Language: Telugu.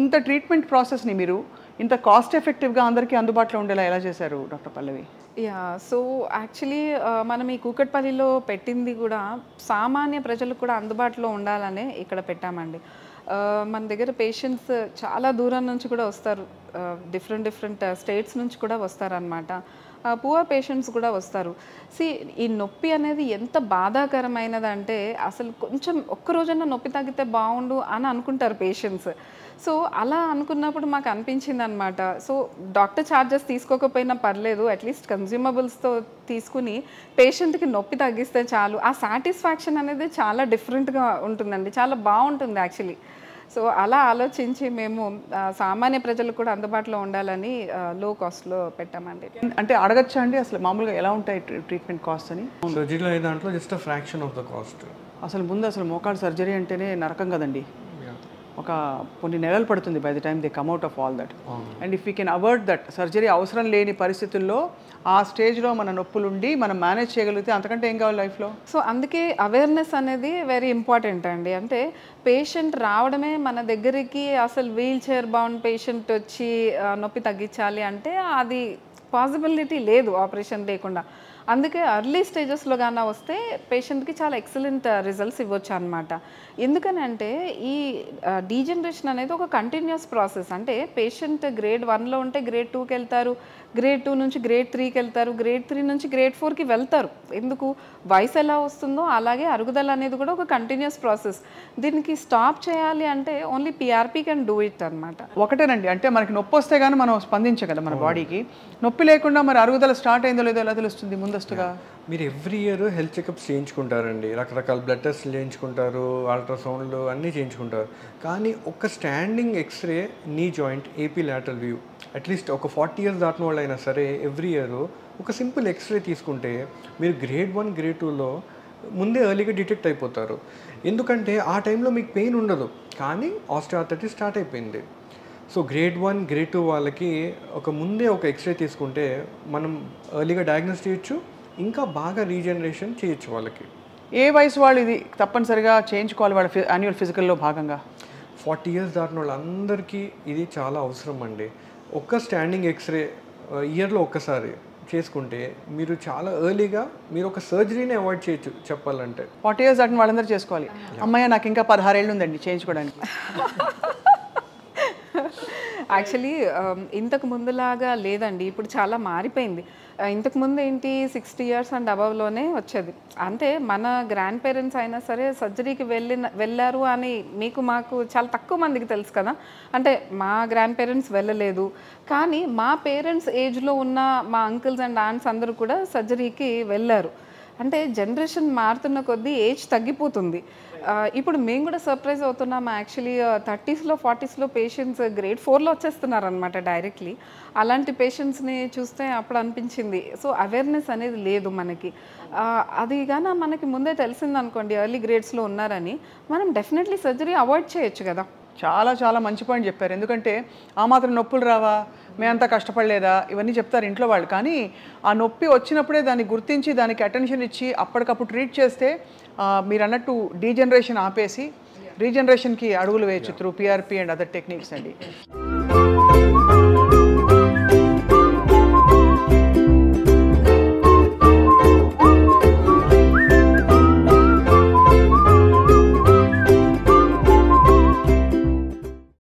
ఇంత ట్రీట్మెంట్ ప్రాసెస్ని మీరు ఇంత కాస్ట్ ఎఫెక్టివ్గా అందరికీ అందుబాటులో ఉండేలా ఎలా చేశారు doctor Pallavi? Yeah so actually మనం ఈ కూకట్పల్లిలో పెట్టింది కూడా సామాన్య ప్రజలకు కూడా అందుబాటులో ఉండాలనే ఇక్కడ పెట్టామండి. మన దగ్గర పేషెంట్స్ చాలా దూరం నుంచి కూడా వస్తారు. డిఫరెంట్ డిఫరెంట్ స్టేట్స్ నుంచి కూడా వస్తారనమాట పువర్ పేషెంట్స్ కూడా వస్తారు. సి ఈ నొప్పి అనేది ఎంత బాధాకరమైనదంటే అసలు కొంచెం ఒక్కరోజన్నా నొప్పి తగ్గితే బాగుండు అని అనుకుంటారు పేషెంట్స్. సో అలా అనుకున్నప్పుడు మాకు అనిపించింది అనమాట సో డాక్టర్ ఛార్జెస్ తీసుకోకపోయినా పర్లేదు అట్లీస్ట్ కన్జ్యూమబుల్స్తో తీసుకుని పేషెంట్కి నొప్పి తగ్గిస్తే చాలు. ఆ సాటిస్ఫాక్షన్ అనేది చాలా డిఫరెంట్గా ఉంటుందండి. చాలా బాగుంటుంది యాక్చువల్లీ సో అలా ఆలోచించి మేము సామాన్య ప్రజలకు కూడా అందుబాటులో ఉండాలని లో కాస్ట్లో పెట్టామండి. అంటే అడగచ్చా అండి? అసలు మామూలుగా ఎలా ఉంటాయి ట్రీట్మెంట్ కాస్ట్ అని? సర్జరీలో దాంట్లో just fraction of the cost అసలు ముందు అసలు మోకాలు సర్జరీ అంటేనే నరకం కదండి. ఒక కొన్ని నెలలు పడుతుంది by the time they come out of all that and if you can avoid that surgery అవసరం లేని పరిస్థితుల్లో ఆ స్టేజ్లో మన నొప్పులు ఉండి మనం మేనేజ్ చేయగలిగితే అంతకంటే ఏం కావాలి లైఫ్లో సో అందుకే అవేర్నెస్ అనేది వెరీ ఇంపార్టెంట్ అండి. అంటే పేషెంట్ రావడమే మన దగ్గరికి అసలు వీల్ చైర్ బౌండ్ పేషెంట్ వచ్చి ఆ, నొప్పి తగ్గించాలి అంటే అది పాసిబిలిటీ లేదు ఆపరేషన్ లేకుండా. అందుకే అర్లీ స్టేజెస్లో గాన వస్తే పేషెంట్కి చాలా ఎక్సలెంట్ రిజల్ట్స్ ఇవ్వచ్చు అనమాట ఎందుకనంటే ఈ డీజనరేషన్ అనేది ఒక కంటిన్యూస్ ప్రాసెస్ అంటే పేషెంట్ గ్రేడ్ వన్లో ఉంటే గ్రేడ్ టూకి వెళ్తారు గ్రేడ్ టూ నుంచి గ్రేడ్ త్రీకి వెళ్తారు గ్రేడ్ త్రీ నుంచి గ్రేడ్ ఫోర్కి వెళ్తారు. ఎందుకు? వయసు ఎలా వస్తుందో అలాగే అరుగుదల అనేది కూడా ఒక కంటిన్యూస్ ప్రాసెస్ దీనికి స్టాప్ చేయాలి అంటే only PRP can do it అనమాట ఒకటేనండి. అంటే మనకి నొప్పి వస్తే కానీ మనం స్పందించం కదా మన బాడీకి. నొప్పి లేకుండా మరి అరుగుదల స్టార్ట్ అయిందో లేదో ఎలా తెలుస్తుంది ముందస్తుగా? మీరు ఎవ్రీ ఇయర్ హెల్త్ చెకప్స్ చేయించుకుంటారండి. రకరకాల బ్లడ్ టెస్ట్లు చేయించుకుంటారు అల్ట్రాసౌండ్లు అన్నీ చేయించుకుంటారు. కానీ ఒక standing x-ray knee joint AP lateral view. At least ఒక ఫార్టీ ఇయర్స్ దాటిన వాళ్ళు అయినా సరే ఎవ్రీ ఇయర్ ఒక సింపుల్ ఎక్స్రే తీసుకుంటే మీరు గ్రేడ్ వన్ గ్రేడ్ టూలో ముందే ఎర్లీగా డిటెక్ట్ అయిపోతారు. ఎందుకంటే ఆ టైంలో మీకు పెయిన్ ఉండదు. కానీ ఆస్టియాథటిస్ స్టార్ట్ అయిపోయింది. So grade one grade two వాళ్ళకి ఒక ముందే ఒక ఎక్స్రే తీసుకుంటే మనం ఎర్లీగా డయాగ్నోస్ చేయొచ్చు ఇంకా బాగా రీజనరేషన్ చేయొచ్చు వాళ్ళకి. ఏ వయసు వాళ్ళు ఇది తప్పనిసరిగా చేయించుకోవాలి వాళ్ళ యాన్యువల్ ఫిజికల్లో భాగంగా? ఫార్టీ ఇయర్స్ దాటిన వాళ్ళందరికీ ఇది చాలా అవసరం అండి. ఒక్క స్టాండింగ్ ఎక్స్రే ఇయర్లో ఒక్కసారి చేసుకుంటే మీరు చాలా ఎర్లీగా మీరు ఒక సర్జరీని అవాయిడ్ చేయొచ్చు చెప్పాలంటే. ఫార్టీ ఇయర్స్ దాటిన వాళ్ళందరూ చేసుకోవాలి. అమ్మాయి నాకు ఇంకా పదహారేళ్ళు ఉందండి చేయించుకోవడానికి. యాక్చువల్లీ um, ఇంతకు ముందులాగా లేదండి. ఇప్పుడు చాలా మారిపోయింది. ఇంతకు ముందు ఏంటి సిక్స్టీ ఇయర్స్ అండ్ అబవ్లోనే వచ్చేది. అంటే మన గ్రాండ్ పేరెంట్స్ అయినా సరే సర్జరీకి వెళ్ళిన వెళ్ళారు అని మీకు మాకు చాలా తక్కువ మందికి తెలుసు కదా. అంటే మా గ్రాండ్ పేరెంట్స్ వెళ్ళలేదు. కానీ మా పేరెంట్స్ ఏజ్లో ఉన్న మా అంకుల్స్ అండ్ ఆంట్స్ అందరూ కూడా సర్జరీకి వెళ్ళారు. అంటే జనరేషన్ మారుతున్న కొద్దీ ఏజ్ తగ్గిపోతుంది. ఇప్పుడు మేము కూడా సర్ప్రైజ్ అవుతున్నాం. యాక్చువల్లీ థర్టీస్లో ఫార్టీస్లో పేషెంట్స్ గ్రేడ్ ఫోర్లో వచ్చేస్తున్నారనమాట డైరెక్ట్లీ. అలాంటి పేషెంట్స్ని చూస్తే అప్పుడు అనిపించింది. సో అవేర్నెస్ అనేది లేదు మనకి. అది కానీ మనకి ముందే తెలిసిందనుకోండి ఎర్లీ గ్రేడ్స్లో ఉన్నారని. మనం డెఫినెట్లీ సర్జరీ అవాయిడ్ చేయొచ్చు కదా. చాలా చాలా మంచి పాయింట్ చెప్పారు. ఎందుకంటే ఆ మాత్రం నొప్పులు రావా? మేమంతా కష్టపడలేదా? ఇవన్నీ చెప్తారు ఇంట్లో వాళ్ళు. కానీ ఆ నొప్పి వచ్చినప్పుడే దాన్ని గుర్తించి దానికి అటెన్షన్ ఇచ్చి అప్పటికప్పుడు ట్రీట్ చేస్తే మీరు అన్నట్టు డీజనరేషన్ ఆపేసి రీజనరేషన్కి అడుగులు వేయచ్చు through PRP and other techniques అండి.